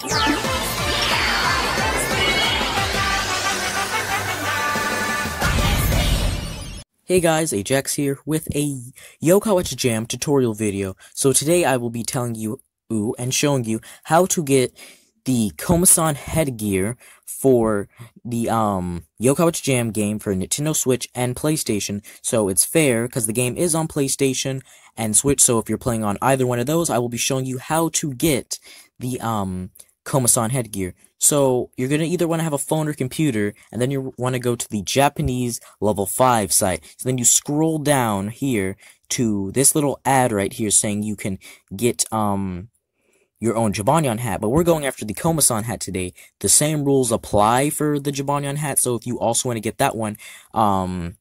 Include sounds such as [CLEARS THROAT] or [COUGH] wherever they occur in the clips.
Hey guys, Ajax here with a Yo-kai Jam tutorial video. So today I will be telling you and showing you how to get the Komasan headgear for the um Yo-kai Jam game for Nintendo Switch and PlayStation. So it's fair because the game is on PlayStation and Switch. So if you're playing on either one of those, I will be showing you how to get the um Komasan headgear. So you're gonna either want to have a phone or computer, and then you want to go to the Japanese level 5 site. So then you scroll down here to this little ad right here saying you can get um your own Jibanyan hat, but we're going after the Komasan hat today. The same rules apply for the Jibanyan hat, so if you also want to get that one, um,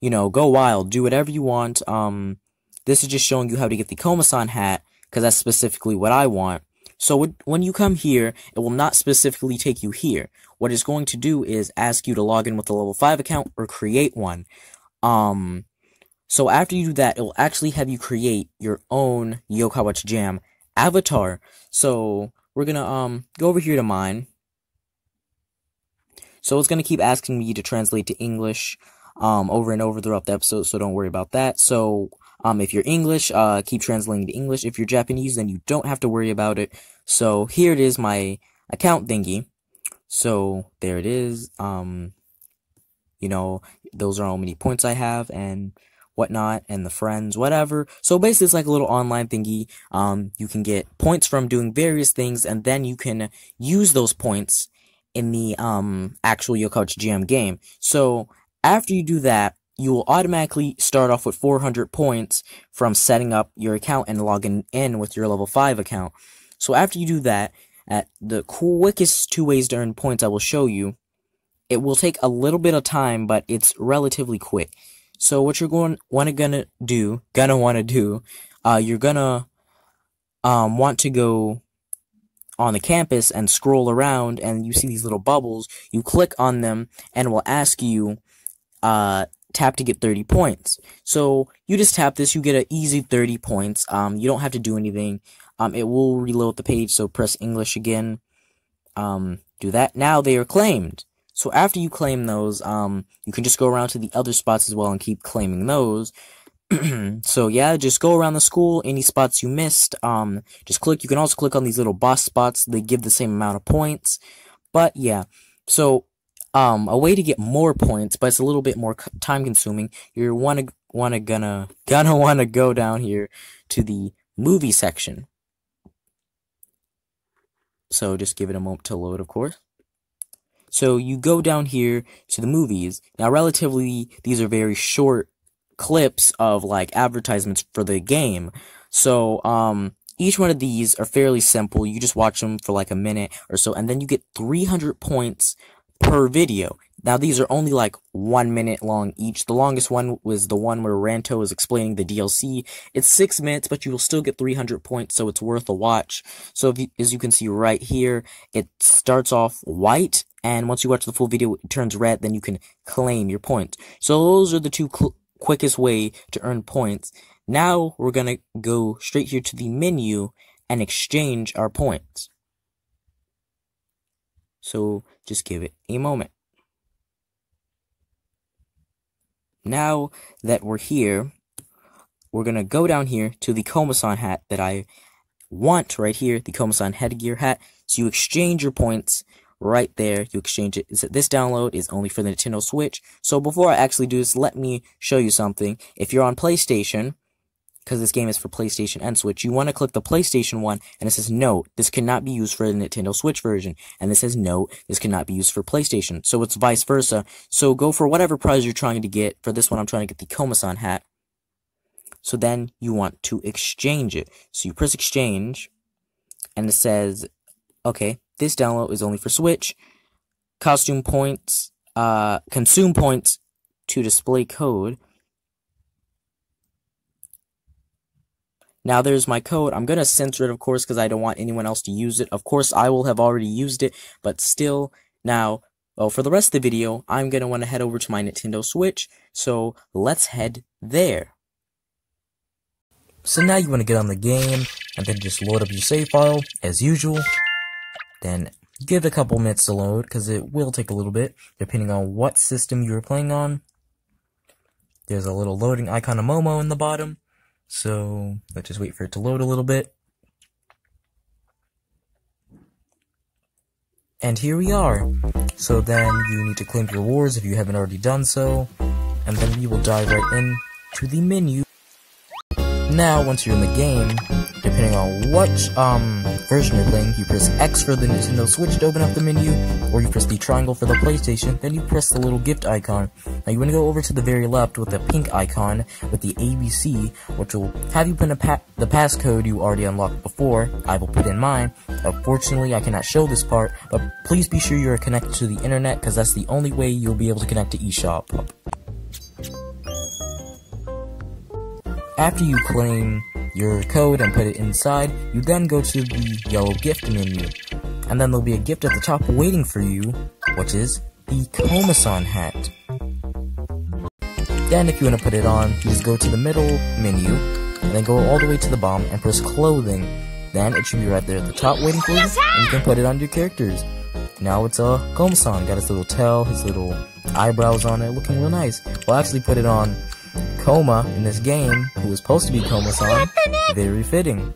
you know, go wild, do whatever you want. Um, this is just showing you how to get the Komasan hat, because that's specifically what I want. So when you come here, it will not specifically take you here. What it's going to do is ask you to log in with a level 5 account or create one. Um, so after you do that, it will actually have you create your own Yo-kai Watch Jam avatar. So we're gonna um go over here to mine. So it's gonna keep asking me to translate to English um over and over throughout the episode, so don't worry about that. So um, if you're English, uh, keep translating to English. If you're Japanese, then you don't have to worry about it. So here it is, my account thingy. So there it is. Um, you know, those are how many points I have and whatnot, and the friends, whatever. So basically, it's like a little online thingy. Um, you can get points from doing various things, and then you can use those points in the um actual Yo-kai Jam game. So after you do that, you will automatically start off with 400 points from setting up your account and logging in with your level 5 account. So after you do that, at the quickest two ways to earn points I will show you, it will take a little bit of time, but it's relatively quick. So what you're going wanna gonna do, gonna wanna do, uh, you're gonna um want to go on the campus and scroll around and you see these little bubbles, you click on them and it will ask you uh tap to get 30 points. So you just tap this, you get an easy 30 points. Um, you don't have to do anything. Um, it will reload the page, so press English again. Um, do that. Now they are claimed. So after you claim those, um, you can just go around to the other spots as well and keep claiming those. [CLEARS THROAT] so yeah, just go around the school, any spots you missed, um, just click. You can also click on these little boss spots. They give the same amount of points. But yeah, so um, a way to get more points, but it's a little bit more time consuming. You're wanna wanna gonna [LAUGHS] gonna wanna go down here to the movie section. So just give it a moment to load, of course. So you go down here to the movies. Now, relatively, these are very short clips of like advertisements for the game. So, um, each one of these are fairly simple. You just watch them for like a minute or so, and then you get 300 points per video. Now these are only like one minute long each. The longest one was the one where Ranto is explaining the DLC. It's six minutes, but you will still get 300 points, so it's worth a watch. So you, as you can see right here, it starts off white, and once you watch the full video, it turns red, then you can claim your points. So those are the two quickest way to earn points. Now we're gonna go straight here to the menu and exchange our points. So just give it a moment. Now that we're here, we're going to go down here to the Komasan hat that I want right here, the Komasan headgear hat. So you exchange your points right there. You exchange it. This download is only for the Nintendo Switch. So before I actually do this, let me show you something. If you're on PlayStation, because this game is for PlayStation and Switch, you want to click the PlayStation one, and it says, no, this cannot be used for the Nintendo Switch version. And this says, no, this cannot be used for PlayStation. So it's vice versa. So go for whatever prize you're trying to get. For this one, I'm trying to get the Komasan hat. So then you want to exchange it. So you press exchange, and it says, okay, this download is only for Switch. Costume points, uh, consume points to display code. Now there's my code. I'm going to censor it, of course, because I don't want anyone else to use it. Of course, I will have already used it, but still, now, well, for the rest of the video, I'm going to want to head over to my Nintendo Switch, so let's head there. So now you want to get on the game, and then just load up your save file, as usual. then give a couple minutes to load, because it will take a little bit, depending on what system you're playing on. There's a little loading icon of Momo in the bottom, so let's just wait for it to load a little bit. And here we are. So then you need to claim your rewards if you haven't already done so, and then we will dive right in to the menu. Now, once you're in the game, depending on what um, version you're playing, you press X for the Nintendo Switch to open up the menu, or you press the triangle for the PlayStation, then you press the little gift icon. Now you want to go over to the very left with the pink icon with the ABC, which will have you put in pa the passcode you already unlocked before. I will put in mine. Unfortunately, I cannot show this part, but please be sure you are connected to the internet, because that's the only way you'll be able to connect to eShop. After you claim your code and put it inside, you then go to the yellow gift menu. And then there'll be a gift at the top waiting for you, which is the Komasan hat. Then if you want to put it on, you just go to the middle menu, and then go all the way to the bottom and press clothing. Then it should be right there at the top waiting for you, and you can put it on your characters. Now it's a uh, Komasan, got his little tail, his little eyebrows on it, looking real nice. We'll actually put it on Koma in this game, who was supposed to be Koma-san, very fitting.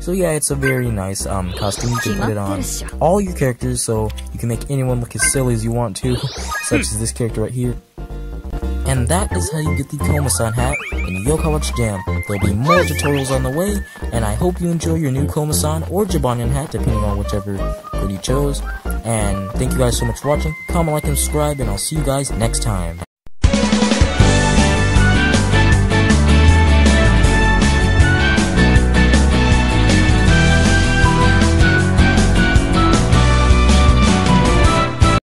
So yeah, it's a very nice um, costume. to put it on all your characters, so you can make anyone look as silly as you want to, [LAUGHS] such as this character right here. And that is how you get the Koma-san hat in Yo-kai Jam. There'll be more tutorials on the way, and I hope you enjoy your new Koma-san or Jibanyan hat, depending on whichever code you chose. And thank you guys so much for watching. Comment, like, and subscribe, and I'll see you guys next time.